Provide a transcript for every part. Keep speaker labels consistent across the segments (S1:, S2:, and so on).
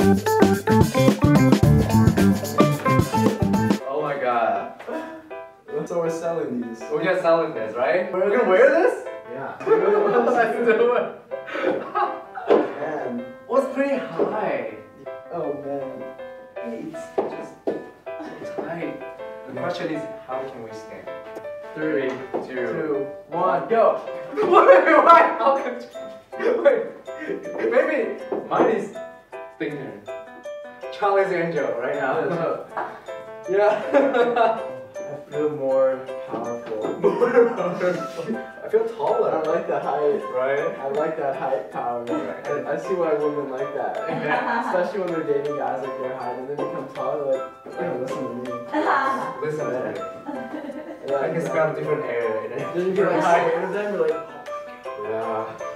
S1: Oh my god.
S2: So we're selling these.
S1: We're just selling this, right? We're gonna wear this?
S2: Yeah.
S1: Let's do it.
S2: Man.
S1: What's pretty high?
S2: Oh man.
S1: It's just so tight. The question is, how can we stand?
S2: Three,
S1: two,
S2: two,
S1: one, go! Wait, why? How can Wait, maybe mine is thinner. Charlie's Angel right now. yeah.
S2: I feel more powerful.
S1: More powerful.
S2: I feel
S1: taller.
S2: I like the height.
S1: Right?
S2: I like that height power.
S1: Right.
S2: I, I see why women like that. Especially when they're dating guys like their height and then become taller. Like, hey, listen to me.
S1: Listen to me.
S2: Yeah,
S1: I can smell different air in it.
S2: Then you get
S1: Right.
S2: scared of them. You're like,
S1: oh,
S3: Yeah.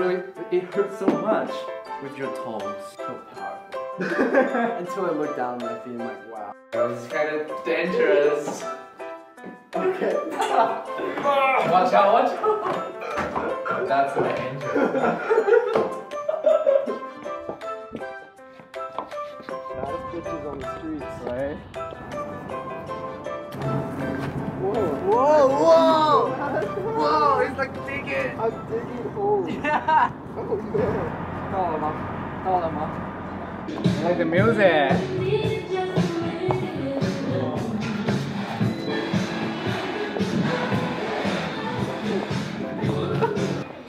S3: Really, it hurts so much with your toes. So powerful.
S2: until I look down at my feet, I'm like, wow.
S1: It's kind of dangerous.
S2: Okay.
S1: Watch out, watch out. That's an
S2: I'm.
S3: Yeah.
S2: Oh no.
S3: 到了吗？到了吗 like the music.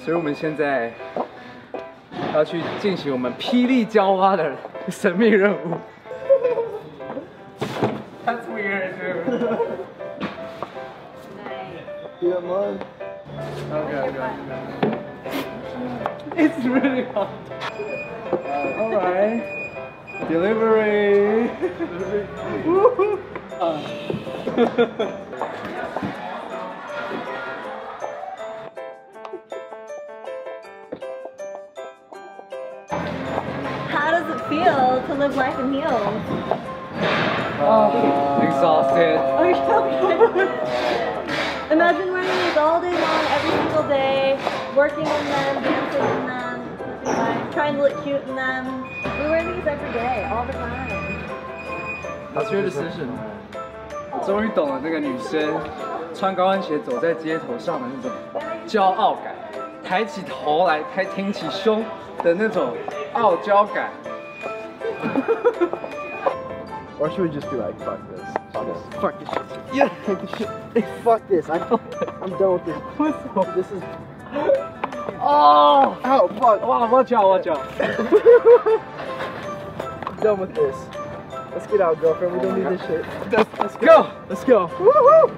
S3: 所以我们现在要去进行我们霹雳娇花的神秘任务。That's weird, dude.
S2: Yeah, man.
S3: Okay, okay. It's really hot. Uh, Alright. Delivery. Woohoo. Uh.
S4: How does it feel to live life in heels?
S3: Uh, exhausted.
S4: Are you okay? Imagine wearing these all day long, every single day, working in them, dancing in them, living life, trying to look cute in them. We wear these every day, all the time.
S3: That's your decision. 我终于懂了那个女生穿高跟鞋走在街头上的那种骄傲感，抬起头来，抬挺起胸的那种傲娇感。
S2: Or should we just be like, fuck this? Fuck this. Fuck this shit. Yeah, fuck this shit. Hey, fuck this. I, I'm done with this. This is.
S3: Oh!
S2: Ow, fuck.
S3: Wow, watch out, watch out.
S2: I'm done with this. Let's get out, girlfriend. We don't need this shit.
S3: Let's, let's go!
S2: Let's go. Woohoo!